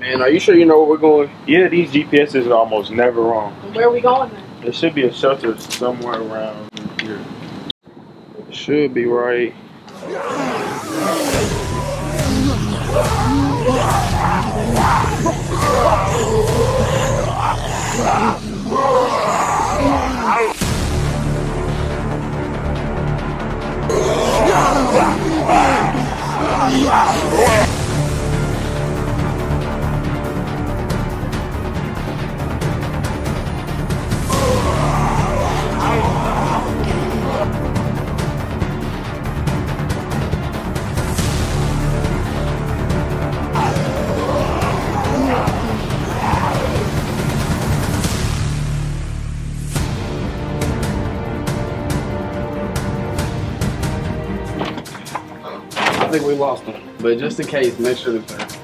Man, are you sure you know where we're going? Yeah, these GPSs are almost never wrong. Where are we going then? There should be a shelter somewhere around here. Should be right. I think we lost them, but just in case, make sure that.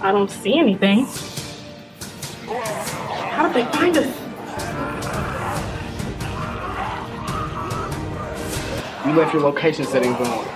I don't see anything. How did they find us? You left your location settings on.